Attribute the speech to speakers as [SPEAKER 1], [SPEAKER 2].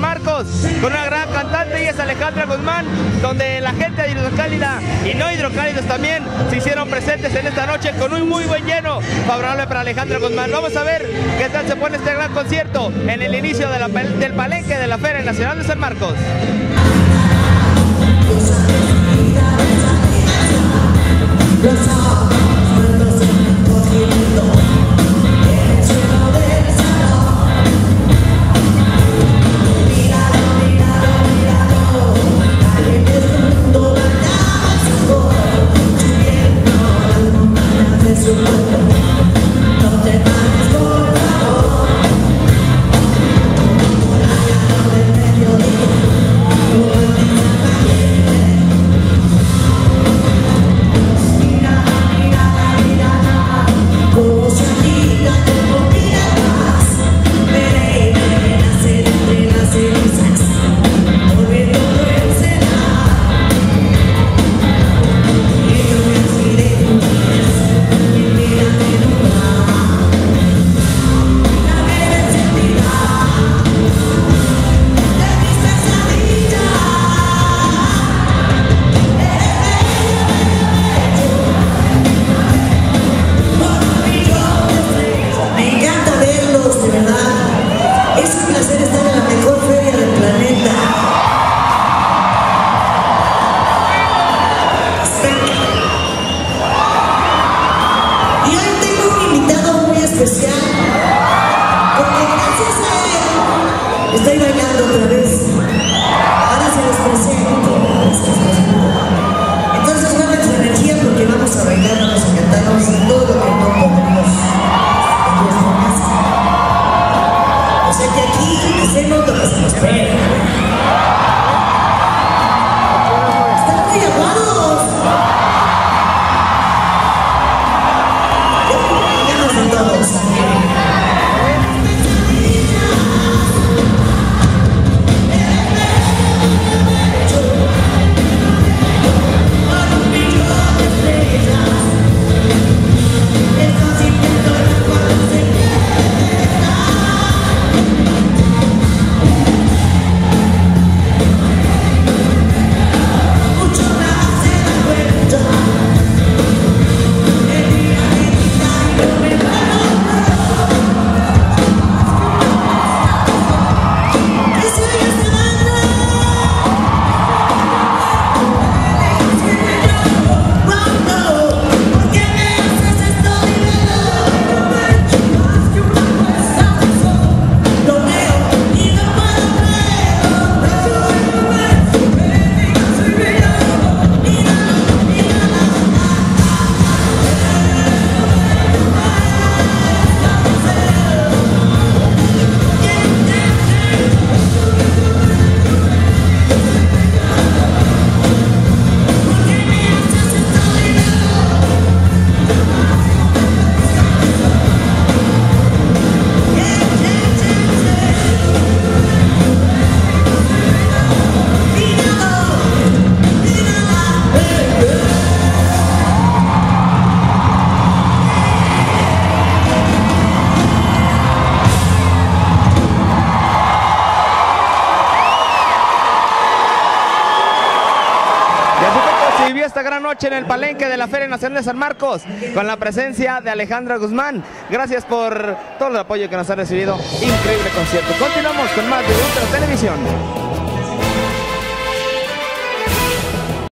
[SPEAKER 1] Marcos con una gran cantante y es Alejandra Guzmán, donde la gente de Hidrocálida y no hidrocálidos también se hicieron presentes en esta noche con un muy buen lleno favorable para Alejandra Guzmán. Vamos a ver qué tal se pone este gran concierto en el inicio del palenque de la Feria Nacional de San Marcos.
[SPEAKER 2] 専門家がしてます。
[SPEAKER 1] Esta gran noche en el palenque de la Feria Nacional de San Marcos con la presencia de Alejandra Guzmán. Gracias por todo el apoyo que nos ha recibido. Increíble concierto. Continuamos con más de Ultra Televisión.